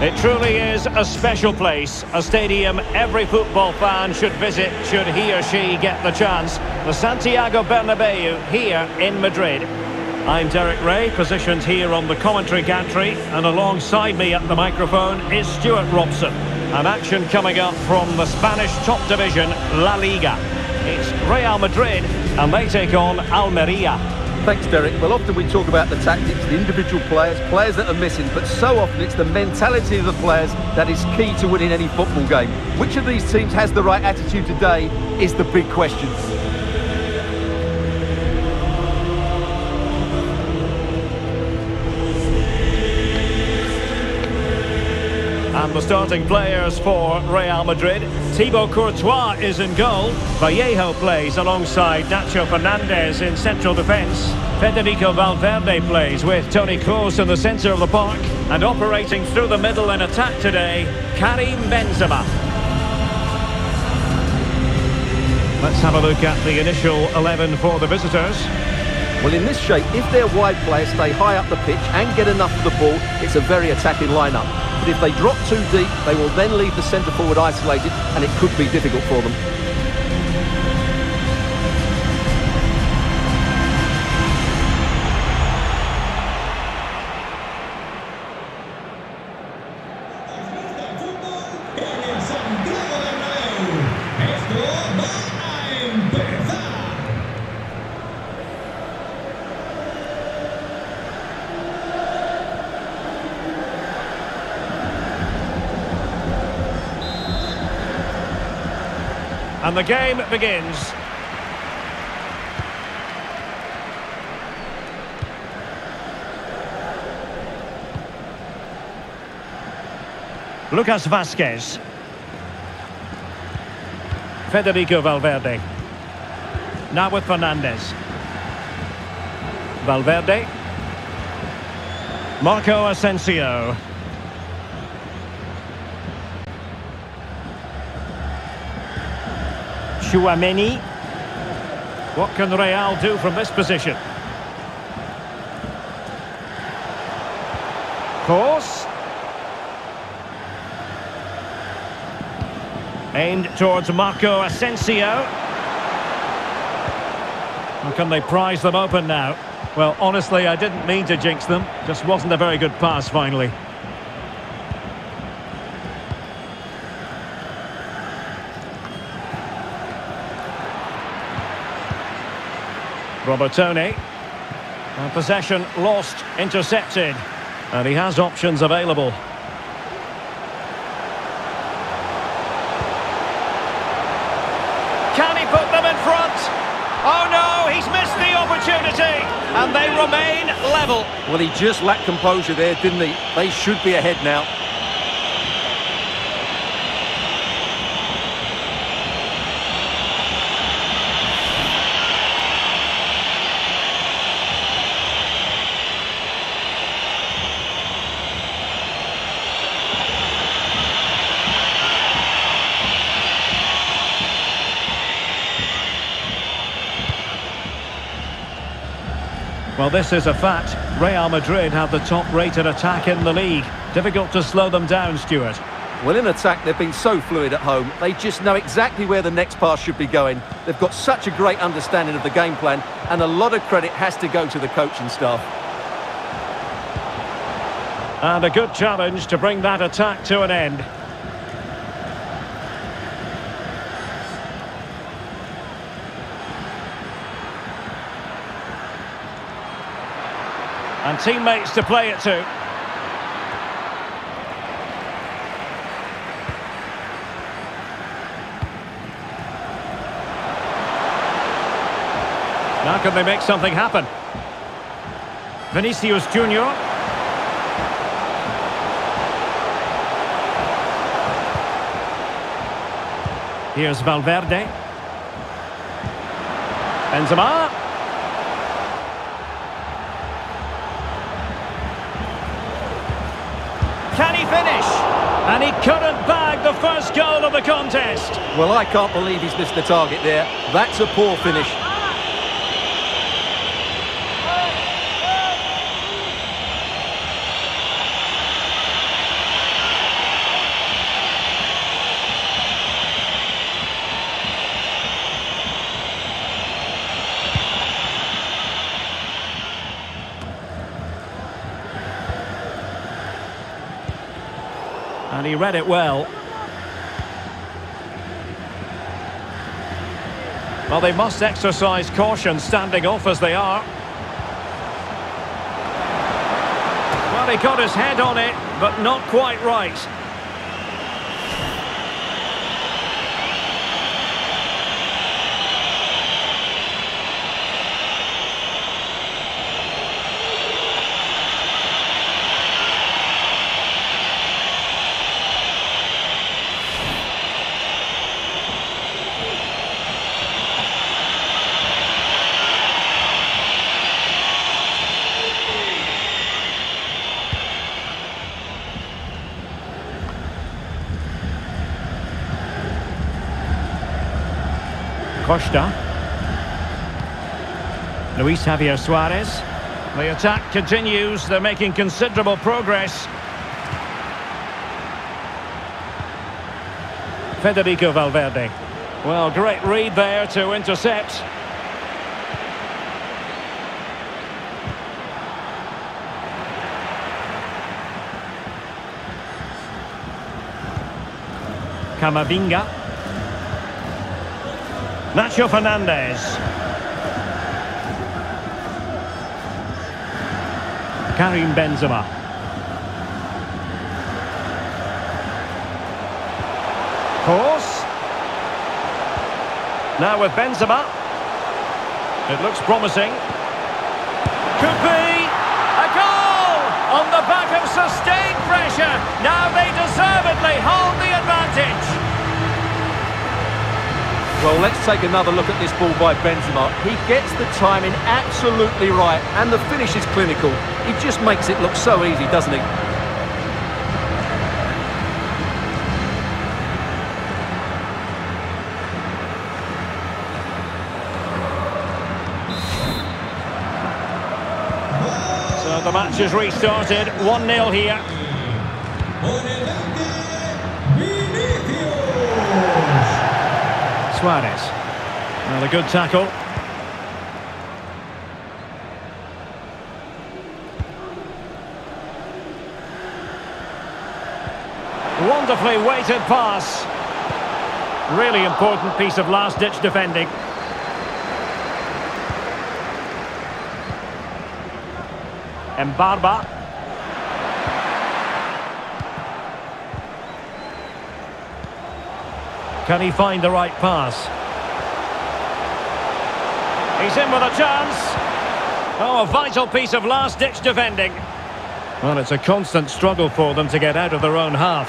It truly is a special place, a stadium every football fan should visit should he or she get the chance. The Santiago Bernabeu here in Madrid. I'm Derek Ray, positioned here on the commentary gantry, and alongside me at the microphone is Stuart Robson. An action coming up from the Spanish top division, La Liga. It's Real Madrid, and they take on Almeria. Thanks, Derek. Well, often we talk about the tactics, the individual players, players that are missing, but so often it's the mentality of the players that is key to winning any football game. Which of these teams has the right attitude today is the big question. And the starting players for Real Madrid. Thibaut Courtois is in goal. Vallejo plays alongside Nacho Fernandez in central defence. Federico Valverde plays with Toni Kroos in the centre of the park. And operating through the middle in attack today, Karim Benzema. Let's have a look at the initial 11 for the visitors. Well, in this shape, if their wide players stay high up the pitch and get enough of the ball, it's a very attacking lineup. If they drop too deep, they will then leave the centre forward isolated, and it could be difficult for them. And the game begins. Lucas Vazquez. Federico Valverde. Now with Fernandez. Valverde. Marco Asensio. Tchouameni. What can Real do from this position? Kroos. Aimed towards Marco Asensio. And can they prize them open now? Well, honestly, I didn't mean to jinx them. Just wasn't a very good pass, finally. Robertone. And possession lost, intercepted. And he has options available. Can he put them in front? Oh no, he's missed the opportunity. And they remain level. Well, he just lacked composure there, didn't he? They should be ahead now. Well, this is a fact. Real Madrid have the top-rated attack in the league. Difficult to slow them down, Stuart. Well, in attack, they've been so fluid at home. They just know exactly where the next pass should be going. They've got such a great understanding of the game plan, and a lot of credit has to go to the coaching staff. And a good challenge to bring that attack to an end. And teammates to play it to. Now can they make something happen? Vinicius Junior. Here's Valverde. Benzema. Finish? And he couldn't bag the first goal of the contest. Well, I can't believe he's missed the target there. That's a poor finish. Read it well. Well, they must exercise caution standing off as they are. Well, he got his head on it, but not quite right. Costa. Luis Javier Suarez. The attack continues. They're making considerable progress. Federico Valverde. Well, great read there to intercept. Camavinga. Nacho Fernandez. Karim Benzema. Kroos. Now with Benzema. It looks promising. Could be a goal on the back of sustained pressure. Now they deservedly hold the advantage. Well, let's take another look at this ball by Benzema. He gets the timing absolutely right, and the finish is clinical. He just makes it look so easy, doesn't he? So the match is restarted. 1-0 here. Suarez. Well, a good tackle. Wonderfully weighted pass. Really important piece of last-ditch defending. Embarba. Can he find the right pass? He's in with a chance. Oh, a vital piece of last-ditch defending. Well, it's a constant struggle for them to get out of their own half.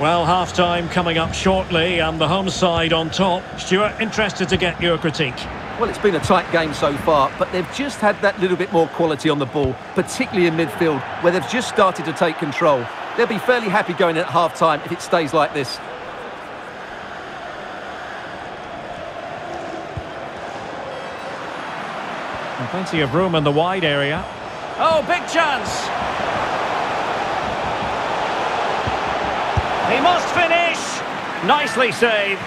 Well, half-time coming up shortly and the home side on top. Stuart, interested to get your critique. Well, it's been a tight game so far, but they've just had that little bit more quality on the ball, particularly in midfield, where they've just started to take control. They'll be fairly happy going at half-time if it stays like this. And plenty of room in the wide area. Oh, big chance! He must finish! Nicely saved.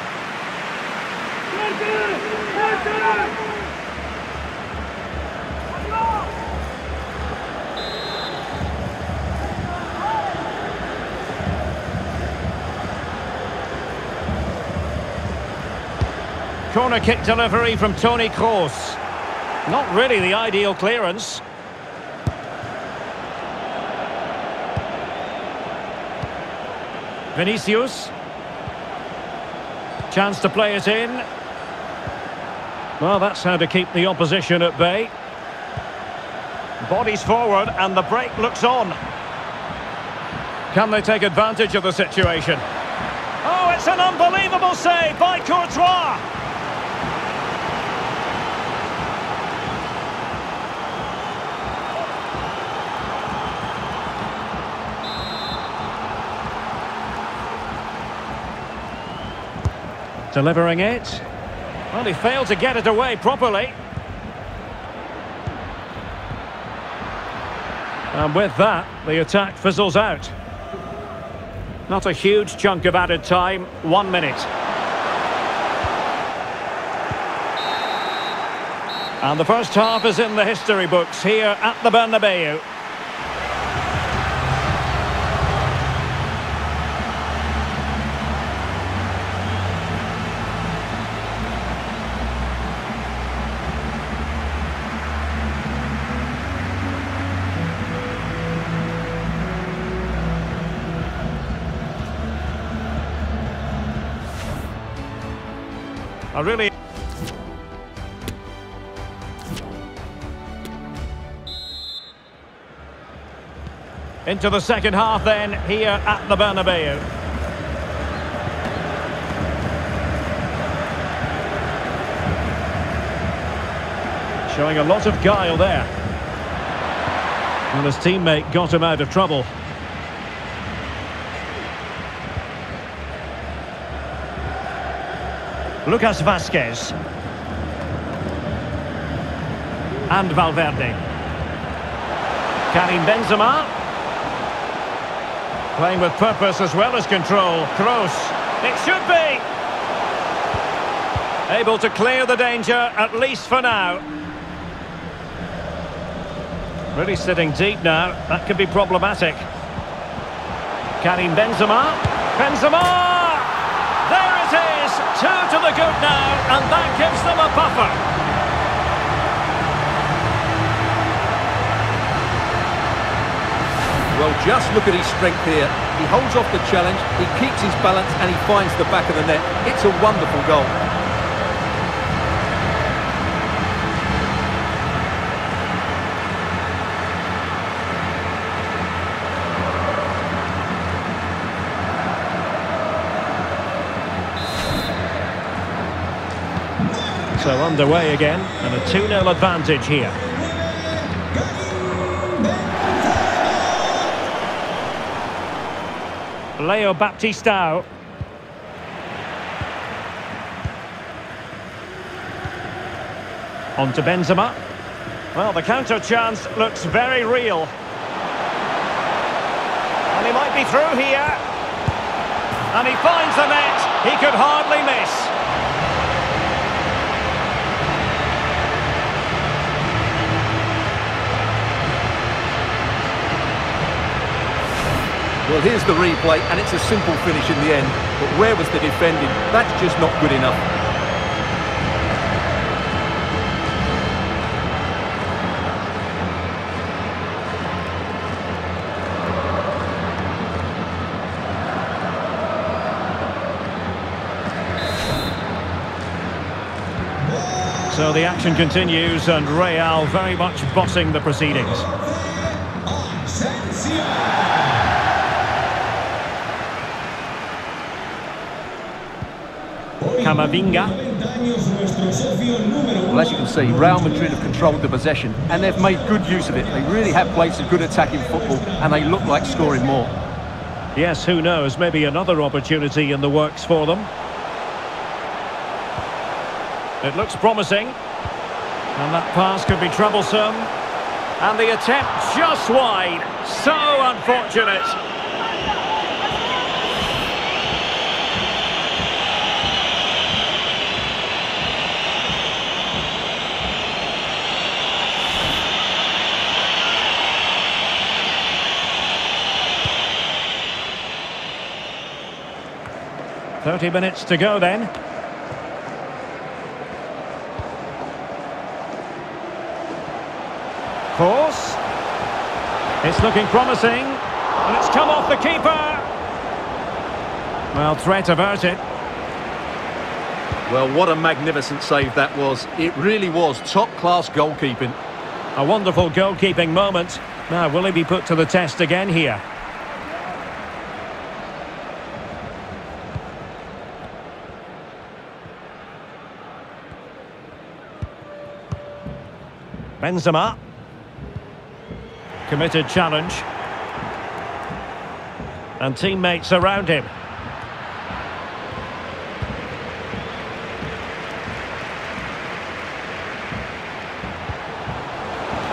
Corner kick delivery from Toni Kroos. Not really the ideal clearance. Vinicius. Chance to play it in. Well, that's how to keep the opposition at bay. Bodies forward and the break looks on. Can they take advantage of the situation? Oh, it's an unbelievable save by Courtois. Delivering it. Well, he failed to get it away properly. And with that, the attack fizzles out. Not a huge chunk of added time, one minute. And the first half is in the history books here at the Bernabeu. I really... Into the second half then, here at the Bernabeu. Showing a lot of guile there. And his teammate got him out of trouble. Lucas Vazquez. And Valverde. Karim Benzema. Playing with purpose as well as control. Kroos. It should be. Able to clear the danger, at least for now. Really sitting deep now. That could be problematic. Karim Benzema. Benzema! Two to the good now, and that gives them a buffer. Well, just look at his strength here. He holds off the challenge, he keeps his balance, and he finds the back of the net. It's a wonderful goal. So underway again, and a 2-0 advantage here. Leo Baptistao. On to Benzema. Well, the counter chance looks very real. And he might be through here. And he finds the net. He could hardly miss. Well, here's the replay, and it's a simple finish in the end. But where was the defending? That's just not good enough. So the action continues, and Real very much bossing the proceedings. Camavinga. Well, as you can see, Real Madrid have controlled the possession, and they've made good use of it. They really have played some good attacking football, and they look like scoring more. Yes, who knows, maybe another opportunity in the works for them. It looks promising. And that pass could be troublesome. And the attempt just wide. So unfortunate. Thirty minutes to go then. Kroos. It's looking promising. And it's come off the keeper. Well, threat averted. Well, what a magnificent save that was. It really was top-class goalkeeping. A wonderful goalkeeping moment. Now, will he be put to the test again here? Benzema. Committed challenge. And teammates around him.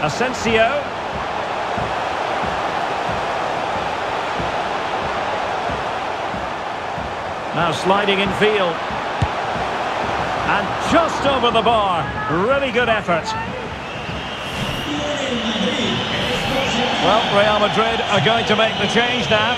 Asensio. Now sliding in field. And just over the bar. Really good effort. Well, Real Madrid are going to make the change now.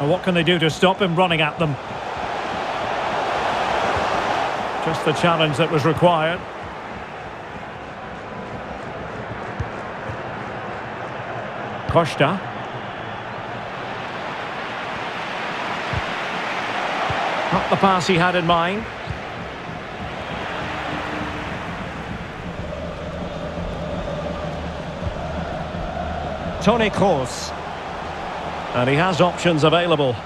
And what can they do to stop him running at them? Just the challenge that was required. Costa. Not the pass he had in mind. Toni Kroos. And he has options available.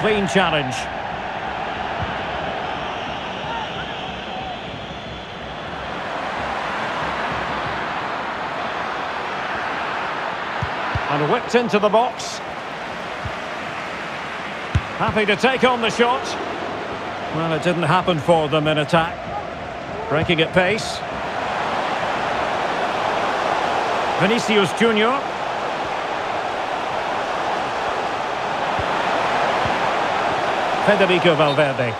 Clean challenge. And whipped into the box. Happy to take on the shot. Well, it didn't happen for them in attack. Breaking at pace. Vinicius Junior. Federico Valverde.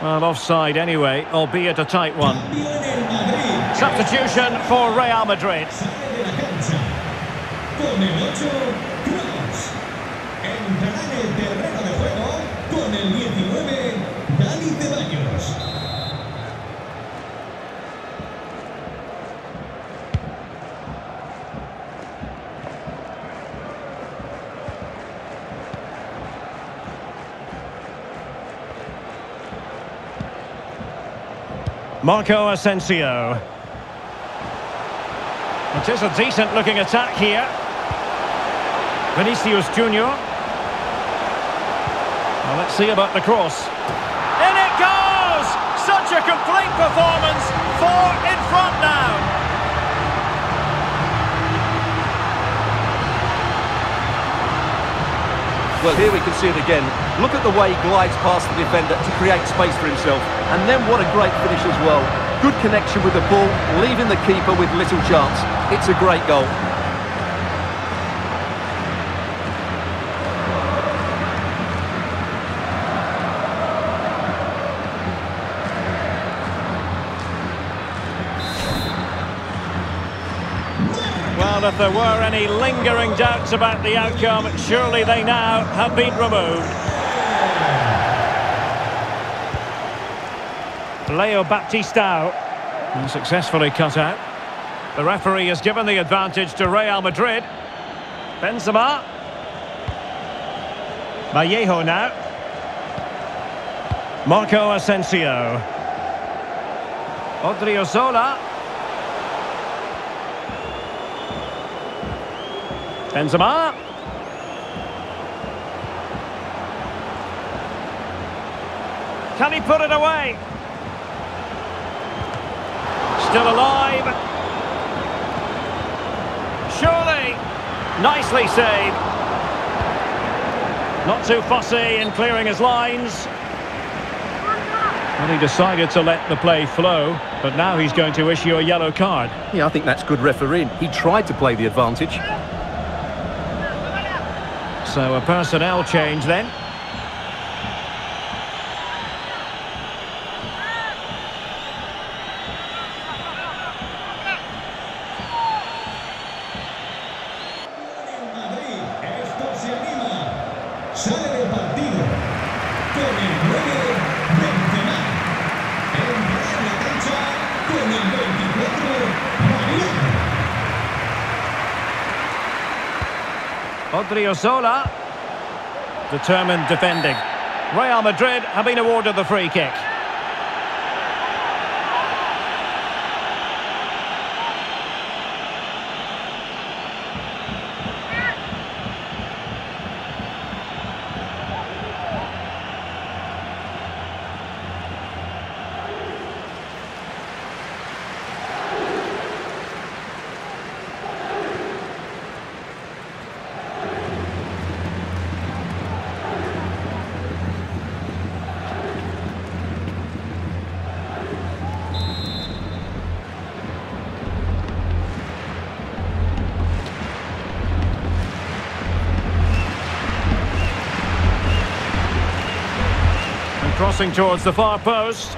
Well, offside anyway, albeit a tight one. Substitution for Real Madrid. Con el 8, Kroos. Entrará en el terreno de juego con el 19, Dani Ceballos. Marco Asensio. It is a decent looking attack here. Vinicius Junior. Well, let's see about the cross. In it goes! Such a complete performance. Four in front now. Well, here we can see it again. Look at the way he glides past the defender to create space for himself. And then what a great finish as well. Good connection with the ball, leaving the keeper with little chance. It's a great goal. Well, if there were any lingering doubts about the outcome, surely they now have been removed. Leo Baptistao successfully cut out. The referee has given the advantage to Real Madrid. Benzema. Vallejo now. Marco Asensio. Odriozola. Benzema. Can he put it away? Still alive. Surely. Nicely saved. Not too fussy in clearing his lines. Well, he decided to let the play flow, but now he's going to issue a yellow card. Yeah, I think that's good refereeing. He tried to play the advantage. So a personnel change then. Sale partido con el 9, Benzema. En la cancha con el 24, Mariano. Odriozola. Determined defending. Real Madrid have been awarded the free kick. crossing towards the far post.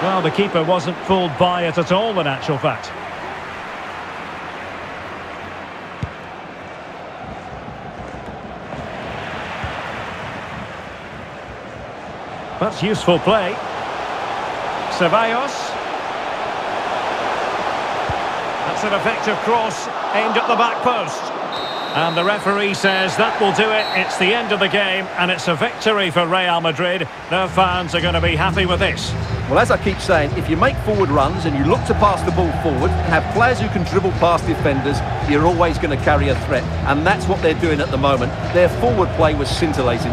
Well, the keeper wasn't fooled by it at all, in actual fact. That's useful play. Ceballos. That's an effective cross aimed at the back post. And the referee says that will do it. It's the end of the game and it's a victory for Real Madrid. Their fans are going to be happy with this. Well, as I keep saying, if you make forward runs and you look to pass the ball forward, have players who can dribble past defenders, you're always going to carry a threat. And that's what they're doing at the moment. Their forward play was scintillating.